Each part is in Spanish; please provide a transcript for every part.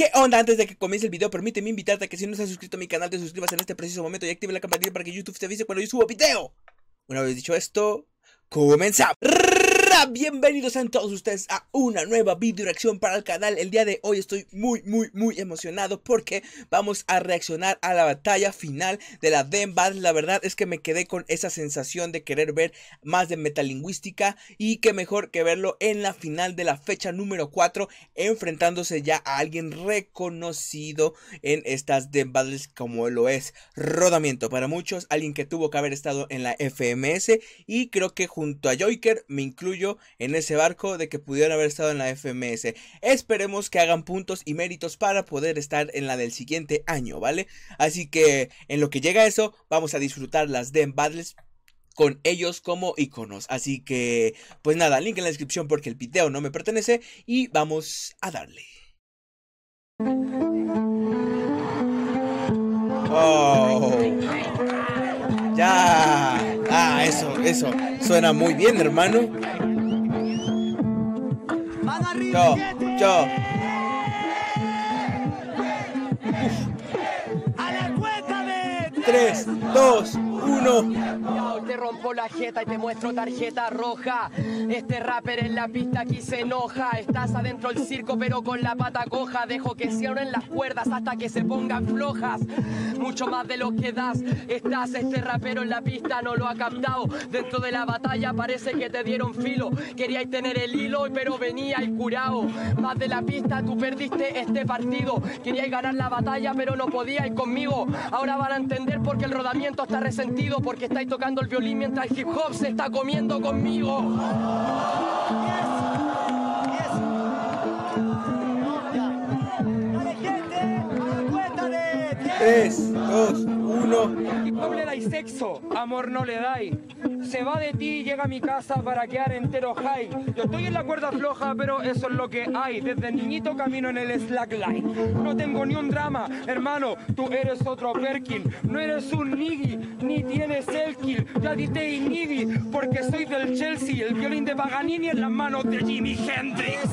¿Qué onda? Antes de que comience el video, permíteme invitarte a que si no estás suscrito a mi canal, te suscribas en este preciso momento y active la campanita para que YouTube te avise cuando yo subo video. Una vez dicho esto, comenzamos. Bienvenidos a todos ustedes a una nueva video reacción para el canal. El día de hoy estoy muy, muy, muy emocionado porque vamos a reaccionar a la batalla final de la Den Battle. La verdad es que me quedé con esa sensación de querer ver más de metalingüística y que mejor que verlo en la final de la fecha número 4 enfrentándose ya a alguien reconocido en estas Den Battles como lo es Rodamiento. Para muchos, alguien que tuvo que haber estado en la FMS y creo que junto a Joker me incluyo en ese barco de que pudieron haber estado en la FMS. Esperemos que hagan puntos y méritos para poder estar en la del siguiente año, ¿vale? Así que en lo que llega a eso, vamos a disfrutar las Den Battles con ellos como iconos. Así que, pues nada, link en la descripción porque el video no me pertenece y vamos a darle. Oh. Ya. Ah, eso, eso. Suena muy bien, hermano. Yo, yo. A la cuenta de 3, 2, 1. Te rompo la jeta y te muestro tarjeta roja. Este rapper en la pista aquí se enoja. Estás adentro del circo, pero con la pata coja. Dejo que cierren las cuerdas hasta que se pongan flojas. Mucho más de lo que das. Estás este rapero en la pista, no lo ha captado. Dentro de la batalla parece que te dieron filo. Queríais tener el hilo, pero venía el curao. Más de la pista, tú perdiste este partido. Queríais ganar la batalla, pero no podíais conmigo. Ahora van a entender por qué el rodamiento está resentido. Porque estáis tocando el violín mientras el hip hop se está comiendo conmigo. de 3, 2, 1. Hip hop le dais sexo, amor no le dais. Se va de ti y llega a mi casa para quedar entero high. Yo estoy en la cuerda floja, pero eso es lo que hay. Desde niñito camino en el slackline. No tengo ni un drama, hermano. Tú eres otro Perkin. No eres un niggy, Ya diste niggy, porque soy del Chelsea. El violín de Paganini en las manos de Jimi Hendrix.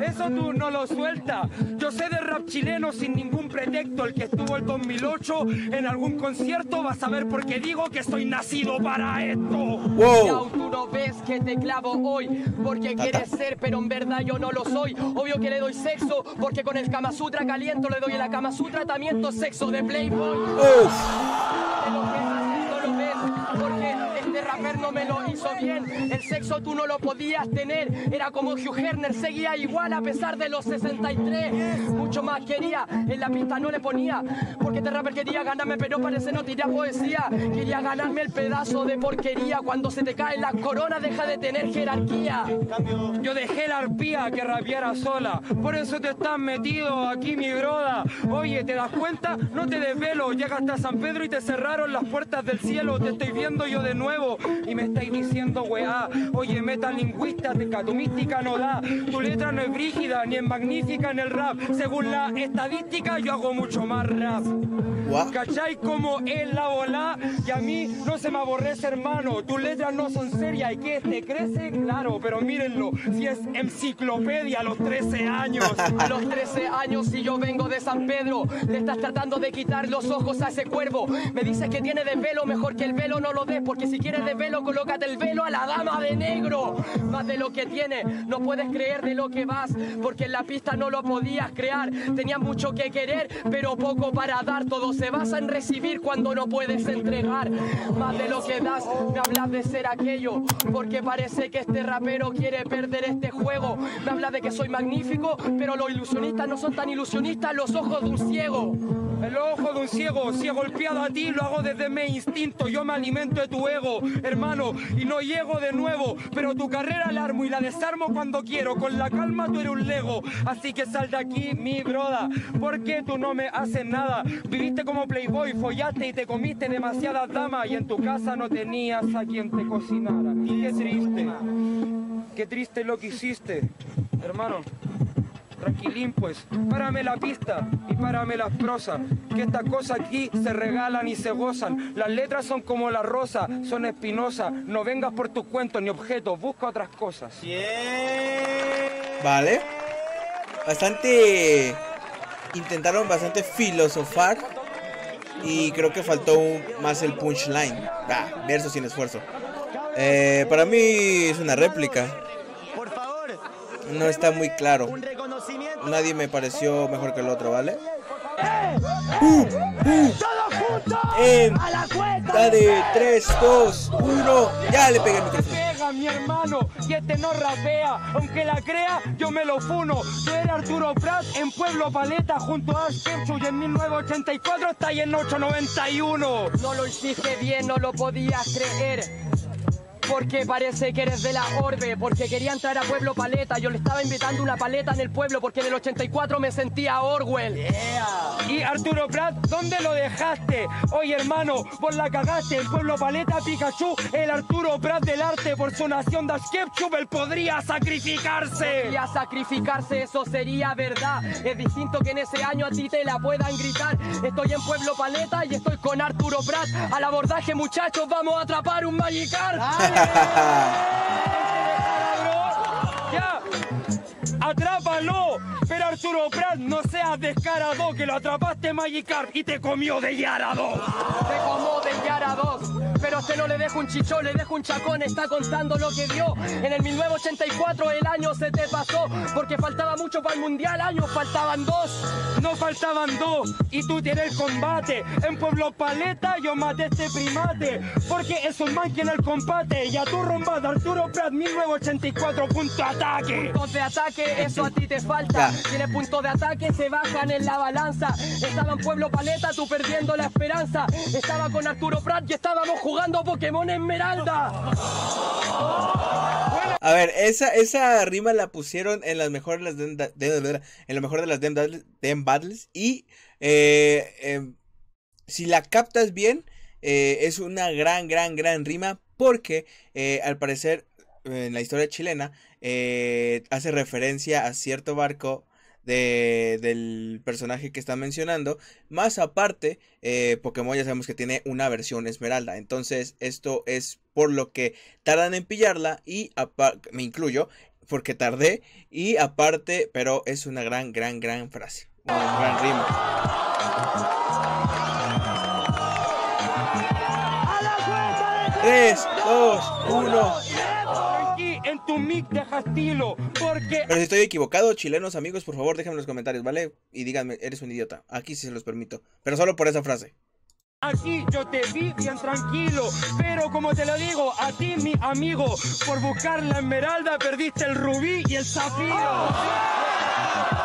Eso tú no lo sueltas. Yo sé de rap chileno sin ningún pretexto. El que estuvo el 2008 en algún concierto va a saber por qué digo que soy nacido para esto. Wow. Yao, tú no ves que te clavo hoy porque quieres ser, pero en verdad yo no lo soy. Obvio que le doy sexo porque con el Kama Sutra caliento le doy el Kama Sutra tratamiento sexo de Playboy. Uf. Rapper no me lo hizo bien. El sexo tú no lo podías tener. Era como Hugh Herner, seguía igual a pesar de los 63. Mucho más quería, en la pista no le ponía. Porque este rapper quería ganarme, pero parece no tirar poesía. Quería ganarme el pedazo de porquería. Cuando se te cae la corona, deja de tener jerarquía. Yo dejé la arpía que rabiara sola. Por eso te estás metido aquí, mi broda. Oye, ¿te das cuenta? No te desvelo. Llegaste a San Pedro y te cerraron las puertas del cielo. Te estoy viendo yo de nuevo. Y me estáis diciendo, weá. Oye, metalingüista, teca, tu mística no da. Tu letra no es brígida, ni es magnífica en el rap. Según la estadística, yo hago mucho más rap. ¿Cachai como es la bola? Y a mí no se me aborrece, hermano. Tus letras no son serias. ¿Y que te crece? Claro, pero mírenlo. Si es enciclopedia a los 13 años. A los 13 años y yo vengo de San Pedro, le estás tratando de quitar los ojos a ese cuervo. Me dices que tiene de velo, mejor que el velo no lo des, porque si quieres de velo, colócate el velo a la dama de negro. Más de lo que tiene, no puedes creer de lo que vas, porque en la pista no lo podías crear. Tenías mucho que querer, pero poco para dar. Todo se basa en recibir cuando no puedes entregar. Más de lo que das, me hablas de ser aquello, porque parece que este rapero quiere perder este juego. Me habla de que soy magnífico, pero los ilusionistas no son tan ilusionistas, los ojos de un ciego. El ojo de un ciego, si he golpeado a ti, lo hago desde mi instinto. Yo me alimento de tu ego, hermano, y no llego de nuevo. Pero tu carrera la armo y la desarmo cuando quiero. Con la calma tú eres un lego. Así que sal de aquí, mi broda. Porque tú no me haces nada. Viviste como playboy, follaste y te comiste demasiadas damas. Y en tu casa no tenías a quien te cocinara. Qué triste. Qué triste lo que hiciste, hermano. Tranquilín pues, párame la pista y párame las prosas, que estas cosas aquí se regalan y se gozan. Las letras son como la rosa, son espinosas. No vengas por tus cuentos ni objetos, busca otras cosas. Vale. Bastante intentaron bastante filosofar y creo que faltó más el punchline. Ah, verso sin esfuerzo. Eh, para mí es una réplica. No está muy claro. Nadie me pareció mejor que el otro, ¿vale? Uh, uh. En la de 3, 2, 1. Ya le pegué el micrófono. Mi hermano, y este no rapea. Aunque la crea, yo me lo funo. Yo era Arturo Prat en Pueblo Paleta junto a Asperchu y en 1984 está ahí en 891. No lo hiciste bien, no lo podías creer. Porque parece que eres de la orbe, porque quería entrar a Pueblo Paleta. Yo le estaba invitando una paleta en el pueblo porque en el 84 me sentía Orwell. Y Arturo Prat, ¿dónde lo dejaste? Oye, hermano, vos la cagaste. El pueblo Paleta, Pikachu, el Arturo Prat del arte por su nación de él podría sacrificarse. Podría sacrificarse, eso sería verdad. Es distinto que en ese año a ti te la puedan gritar. Estoy en Pueblo Paleta y estoy con Arturo Prat. Al abordaje, muchachos, vamos a atrapar un Magikarp. ¡Ya! ¡Atrápalo! Pero Arturo Prat, no seas descarado, que lo atrapaste Magikarp y te comió de Yara no le dejo un chichón, le dejo un chacón, está contando lo que vio. En el 1984 el año se te pasó, porque faltaba mucho para el mundial, años faltaban dos. No faltaban dos, y tú tienes el combate. En Pueblo Paleta yo maté a este primate, porque es un man que en el combate. Y a tu rombada, Arturo Prat, 1984, punto ataque. Puntos de ataque, eso a ti te falta. Tienes puntos de ataque, se bajan en la balanza. Estaba en Pueblo Paleta, tú perdiendo la esperanza. Estaba con Arturo Prat y estábamos jugando Pokémon Esmeralda. A ver, esa, esa rima la pusieron en las mejores de, de- en lo mejor de las Dem Battles, y eh, eh, si la captas bien eh, es una gran, gran, gran rima porque eh, al parecer en la historia chilena hace referencia a cierto barco de, del personaje que están mencionando. Más aparte, eh, Pokémon ya sabemos que tiene una versión esmeralda. Entonces, esto es por lo que tardan en pillarla. Y me incluyo, porque tardé. Y aparte, pero es una gran, gran, gran frase. Una gran rima. 3, 2, 1. Tu mic deja estilo, porque Pero si estoy equivocado, chilenos amigos, por favor déjenme en los comentarios, ¿vale? Y díganme, eres un idiota. Aquí sí se los permito. Pero solo por esa frase. Aquí yo te vi bien tranquilo, pero como te lo digo, a ti mi amigo, por buscar la esmeralda perdiste el rubí y el zafiro.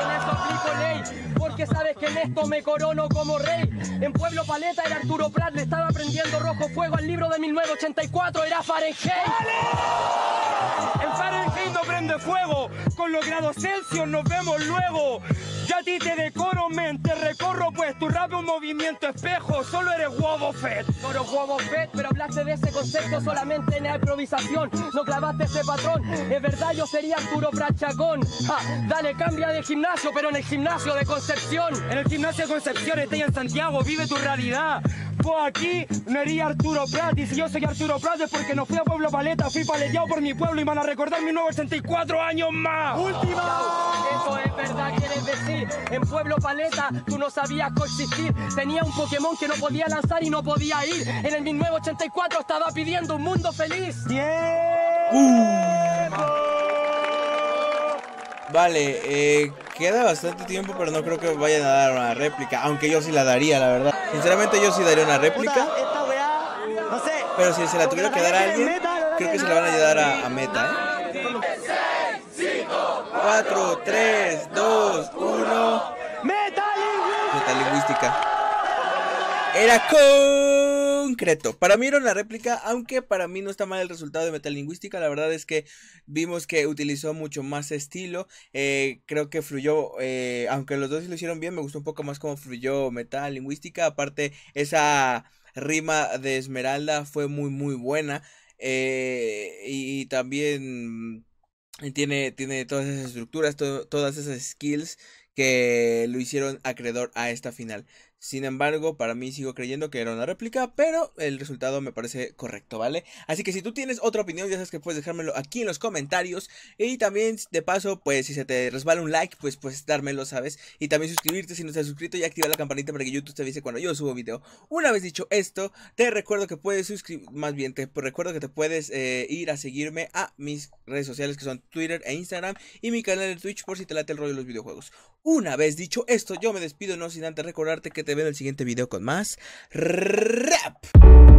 En eso aplico ley, porque sabes que en esto me corono como rey. En Pueblo Paleta era Arturo Prat, le estaba prendiendo rojo fuego al libro de 1984, era Fahrenheit. En Fahrenheit no prende fuego, con los grados Celsius nos vemos luego. Ya a ti te decoro, men, te recorro, pues tu rap es un movimiento espejo, solo eres huevo fett. No los huevos fed, pero hablaste de ese concepto solamente en la improvisación. No clavaste ese patrón. Es verdad, yo sería Arturo Prachacón. Ja, dale, cambia de gimnasio, pero en el gimnasio de Concepción. En el gimnasio de Concepción, estoy en Santiago, vive tu realidad. Pues aquí no eres Arturo Prat, y si yo soy Arturo Prat es porque no fui a Pueblo Paleta, fui paleteado por mi pueblo y van a recordar mis nuevos 84 años más. Eso es verdad, quieres decir. En Pueblo Paleta tú no sabías coexistir. Tenía un Pokémon que no podía lanzar y no podía ir. En el 1984 estaba pidiendo un mundo feliz. Vale, eh, queda bastante tiempo, pero no creo que vayan a dar una réplica. Aunque yo sí la daría, la verdad. Sinceramente, yo sí daría una réplica. Pero si se la tuviera que dar a alguien, creo que se la van a dar a, a Meta, ¿eh? 4, 3, 2, 1. Metalingüística. Era concreto. Para mí era una réplica, aunque para mí no está mal el resultado de metalingüística. La verdad es que vimos que utilizó mucho más estilo. Eh, creo que fluyó, eh, aunque los dos lo hicieron bien, me gustó un poco más cómo fluyó metalingüística. Aparte, esa rima de Esmeralda fue muy, muy buena. Eh, y, también tiene, tiene todas esas estructuras, to- todas esas skills que lo hicieron acreedor a esta final. Sin embargo, para mí sigo creyendo que era una réplica, pero el resultado me parece correcto, ¿vale? Así que si tú tienes otra opinión, ya sabes que puedes dejármelo aquí en los comentarios. Y también, de paso, pues si se te resbala un like, pues puedes dármelo, ¿sabes? Y también suscribirte si no estás suscrito y activar la campanita para que YouTube te avise cuando yo subo video. Una vez dicho esto, te recuerdo que puedes suscribir, más bien, te recuerdo que te puedes eh, ir a seguirme a mis redes sociales que son Twitter e Instagram y mi canal de Twitch por si te late el rollo de los videojuegos. Una vez dicho esto, yo me despido no sin antes recordarte que te veo en el siguiente video con más rap.